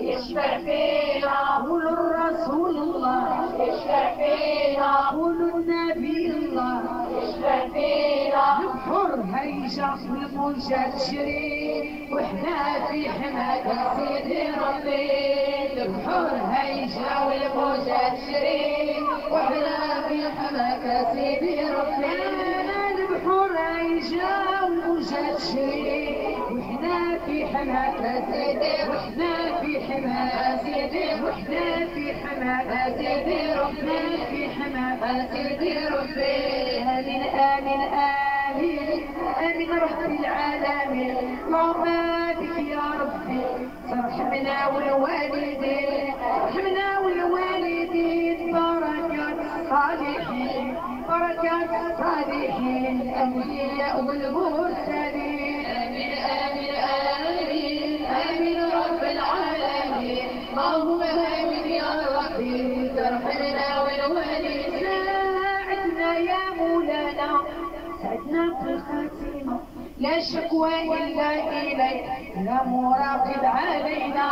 يشفع فينا. قولوا الرسول الله يشفع فينا. في الموجة تجري وإحنا في حماك سيدي ربي. البحور هيجا والموجة تشري وإحنا في حماك سيدي ربي. البحر هيجا والموجة تجري وحنا في حماك سيدي وحنا في حماك سيدي وحنا في حماك سيدي وحنا ربي. في حماك سيدي ربي. آمين آمين آمين. آمين رب العالمين اللهم بك يا ربي. ارحمنا والوالدين ارحمنا والوالدين. بركات الصالحين بركات الصالحين الأنبياء والمرسلين لا شكوى إلا إليك. يا مراقب علينا.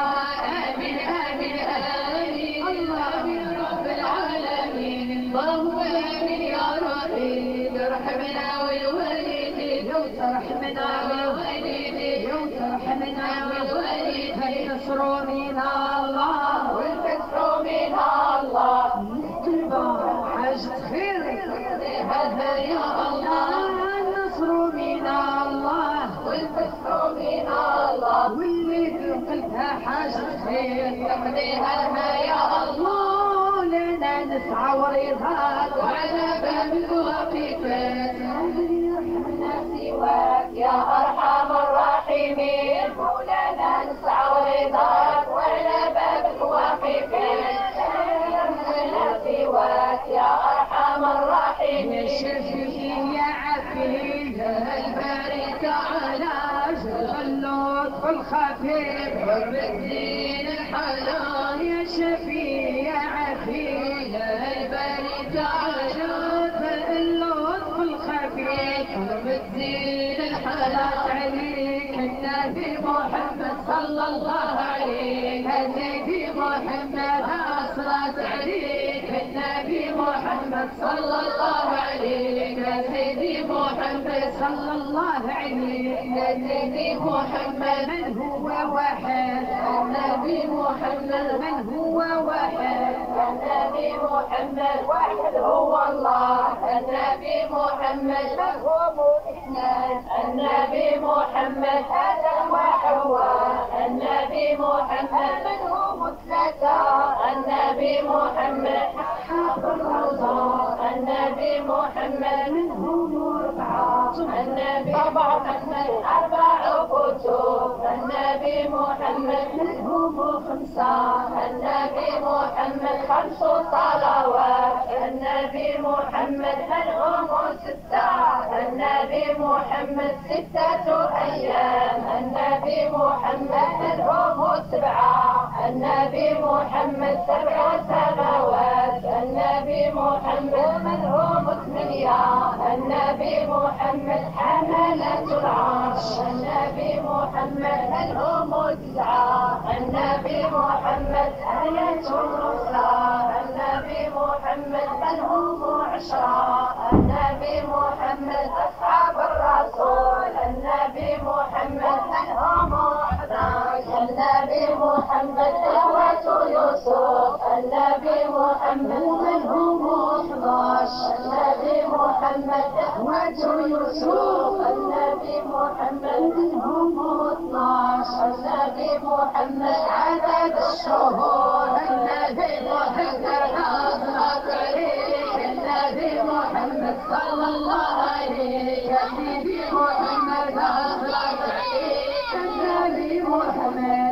آمين آمين آمين. آمين رب العالمين. اللهم آمين يا ربي ترحمنا والوالدين لو ترحمنا والوالدين لو ترحمنا والوالدين من الله لها يا الله مولانا نسعى ورضاك وعلى بابك وقفت يرحمنا سواك يا أرحم الراحمين مولانا نسعى ورضاك وعلى بابك واقفين يرحمنا سواك يا أرحم يا الراحمين شفيع يا عفيف تعالى اللطف الخفيف حب الحلال يا شفيع الباري تعالى شوف اللطف الدين صلاة الحلال عليك النبي محمد صلى الله عليه محمد صلاة عليك. محمد صلى الله عليك يا سيدي محمد صلى الله عليه سيدي محمد. من هو واحد؟ النبي محمد. من هو واحد؟ النبي محمد. واحد هو الله. النبي محمد. مفهوم اثنان النبي محمد. هذا وهو النبي محمد. منهم ثلاثة النبي محمد. حق محمد النبي محمد أربع كتب النبي محمد منهم خمسة النبي محمد خمس صلوات. النبي محمد منهم ستة. النبي محمد ستة أيام. النبي محمد منهم سبعة. النبي محمد سبع سماوات النبي محمد منهم ثمانية النبي محمد حملة العرش النبي محمد منهم تسعة النبي محمد آية الرسل النبي محمد منهم عشرة النبي محمد إخوة يوسف النبي محمد. منهم اثناش النبي محمد. عدد الشهور النبي محمد أصلك عليك النبي محمد صلى الله عليه سيدي محمد أصلك عليك النبي محمد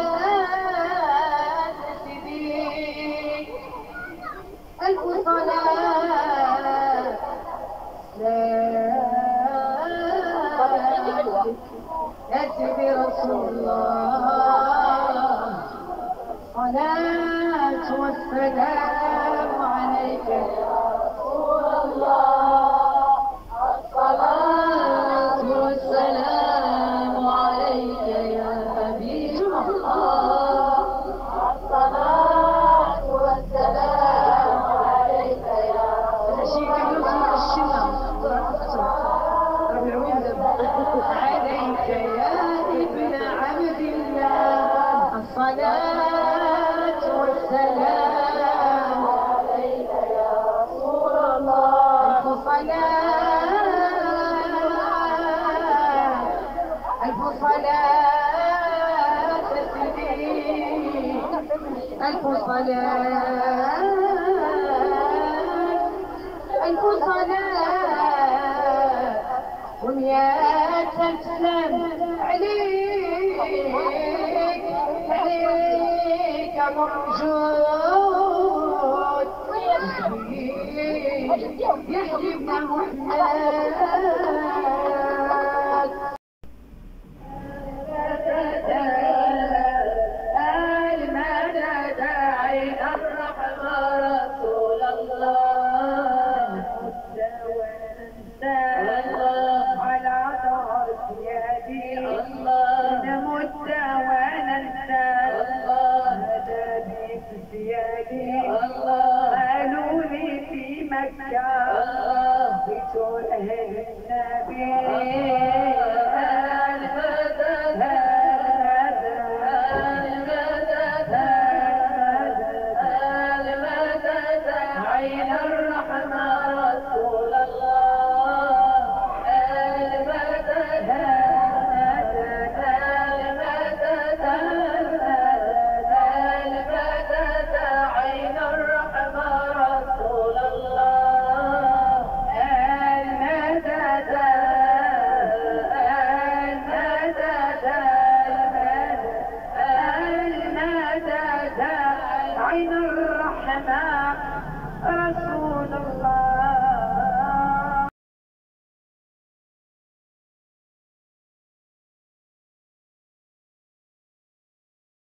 يكتب رسول الله. صلاة والسلام عليك يا رسول الله. الصلاة والسلام عليك يا رسول الله. ألف صلاة. ألف صلاة. سيدي ألف صلاة. ألف صلاة. قل يا تسلم. عليك عليك مرجود يا حبيبنا محمد الرحمن رسول الله.